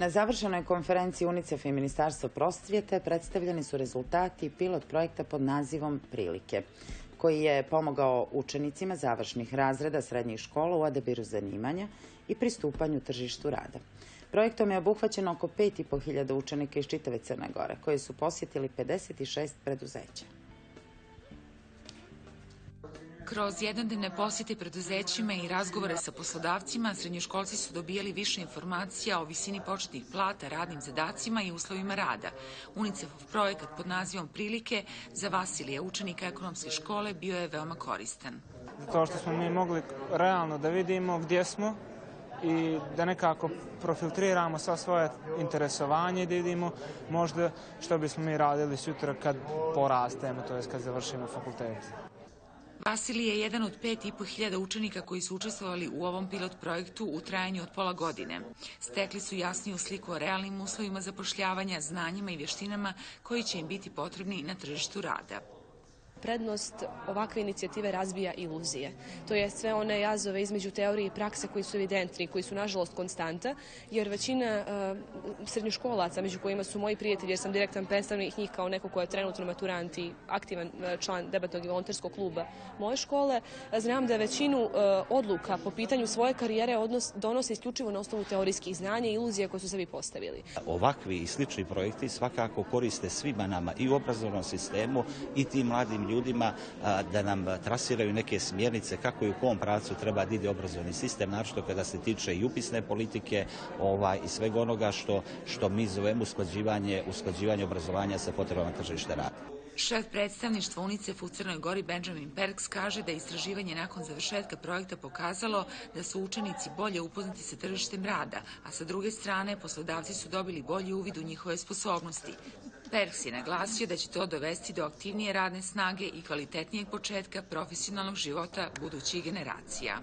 Na završenoj konferenciji UNICEF i Ministarstva prosvjete predstavljeni su rezultati pilot projekta pod nazivom Prilike, koji je pomogao učenicima završnih razreda srednjih škola u odabiru zanimanja i pristupanju tržištu rada. Projektom je obuhvaćeno oko 5.500 učenika iz čitave Crne Gore, koji su posjetili 56 preduzeća. Kroz jednodnevne posjete preduzećima i razgovore sa poslodavcima, srednjoškolci su dobijali više informacija o visini početnih plata, radnim zadacima i uslovima rada. UNICEF-ov projekat pod nazivom Prilike za Vasilija, učenika ekonomske škole, bio je veoma koristan. To što smo mi mogli realno da vidimo gdje smo i da nekako profiltriramo sva svoje interesovanje da vidimo možda što bismo mi radili sutra kad porastemo, to je kad završimo fakultet. Vasilij je jedan od pet i po hiljada učenika koji su učestvovali u ovom pilot projektu u trajanju od pola godine. Stekli su jasniju sliku o realnim uslovima zapošljavanja, znanjima i vještinama koji će im biti potrebni na tržištu rada prednost ovakve inicijative razbija iluzije. To je sve one jazove između teorije i prakse koji su evidentni, koji su nažalost konstanta, jer većina uh, srednjoškolaca, među kojima su moji prijatelji, jer sam direktan predstavnik njih kao neko ko je trenutno maturant i aktivan uh, član debatnog i volonterskog kluba moje škole, znam da većinu uh, odluka po pitanju svoje karijere donose isključivo na osnovu teorijskih znanja i iluzija koje su sebi postavili. Ovakvi i slični projekti svakako koriste svima nama i u obrazovnom sistemu i tim mladim ljudima da nam trasiraju neke smjernice kako i u kom pravcu treba da ide obrazovni sistem, našto kada se tiče i upisne politike ovaj, i svega onoga što, što mi zovemo usklađivanje, usklađivanje obrazovanja sa potrebama tržišta rada. Šef predstavništva UNICEF u Crnoj Gori Benjamin Perks kaže da je istraživanje nakon završetka projekta pokazalo da su učenici bolje upoznati sa tržištem rada, a sa druge strane poslodavci su dobili bolji uvid u njihove sposobnosti. Perks je naglasio da će to dovesti do aktivnije radne snage i kvalitetnijeg početka profesionalnog života budućih generacija.